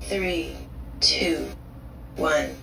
three, two, one.